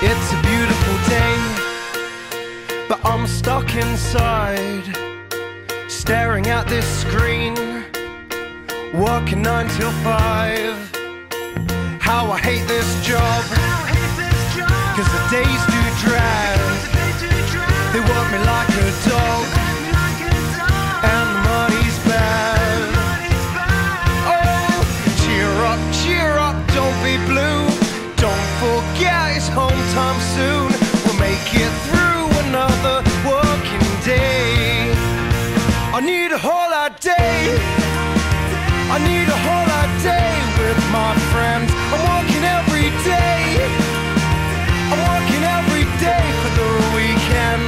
It's a beautiful day, but I'm stuck inside, staring at this screen, working nine till five. How I hate this job, cause the days do drag, they work me like make through another working day. I need a holiday. I need a holiday with my friends. I'm working every day. I'm working every day for the weekend.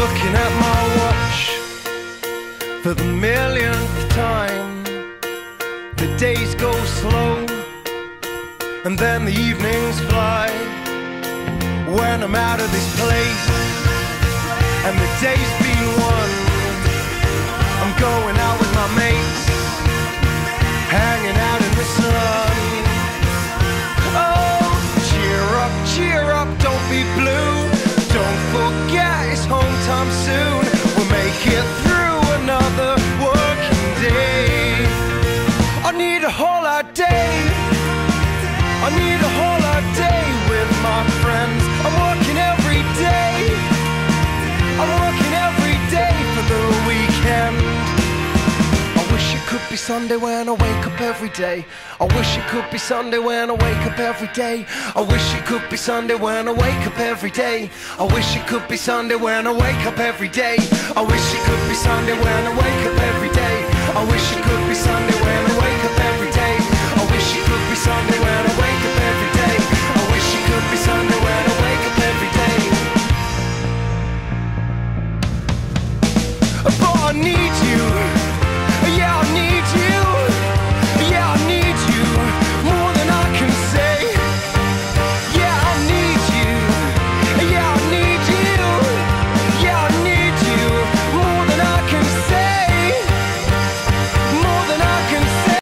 Looking at my for the millionth time. The days go slow, and then the evenings fly. When I'm out of this place, and the day's been won, A holiday. I need a holiday with my friends. I'm working every day. I'm working every day for the weekend. I wish it could be Sunday when I wake up every day. I wish it could be Sunday when I wake up every day. I wish it could be Sunday when I wake up every day. I wish it could be Sunday when I wake up every day. I wish it could be Sunday when I wake up every day. I wish it need you.